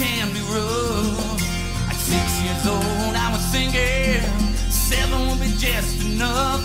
can be rough. At six years old, I was singing. seven would be just enough.